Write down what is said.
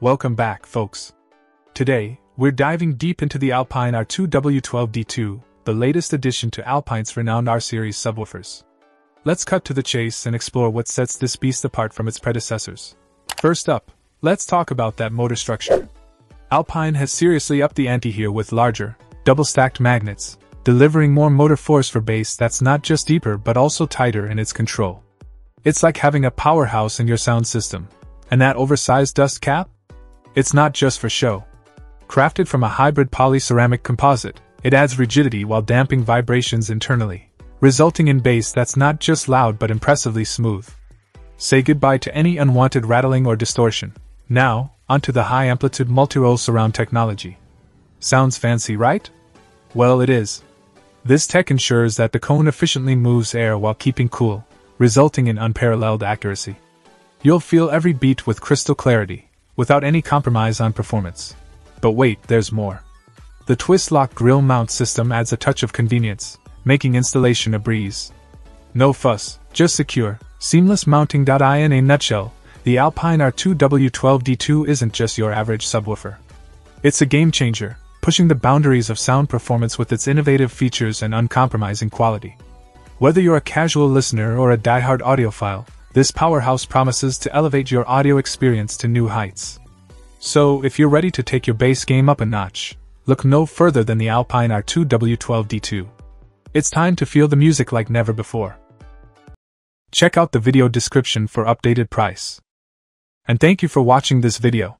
Welcome back, folks. Today, we're diving deep into the Alpine R2W12D2, the latest addition to Alpine's renowned R series subwoofers. Let's cut to the chase and explore what sets this beast apart from its predecessors. First up, let's talk about that motor structure. Alpine has seriously upped the ante here with larger, double stacked magnets, delivering more motor force for bass that's not just deeper but also tighter in its control. It's like having a powerhouse in your sound system. And that oversized dust cap? It's not just for show. Crafted from a hybrid polyceramic composite, it adds rigidity while damping vibrations internally, resulting in bass that's not just loud but impressively smooth. Say goodbye to any unwanted rattling or distortion. Now, onto the high amplitude multi roll surround technology. Sounds fancy, right? Well, it is. This tech ensures that the cone efficiently moves air while keeping cool, resulting in unparalleled accuracy. You'll feel every beat with crystal clarity, without any compromise on performance. But wait, there's more. The twist lock grill mount system adds a touch of convenience, making installation a breeze. No fuss, just secure, seamless mounting. In a nutshell, the Alpine R2W12D2 isn't just your average subwoofer. It's a game changer, pushing the boundaries of sound performance with its innovative features and uncompromising quality. Whether you're a casual listener or a die-hard audiophile, this powerhouse promises to elevate your audio experience to new heights. So, if you're ready to take your bass game up a notch, look no further than the Alpine R2W12D2. It's time to feel the music like never before. Check out the video description for updated price. And thank you for watching this video.